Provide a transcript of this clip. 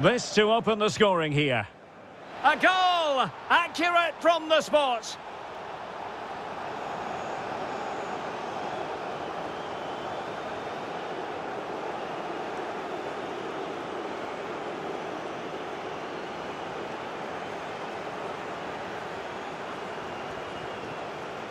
This to open the scoring here. A goal! Accurate from the spot.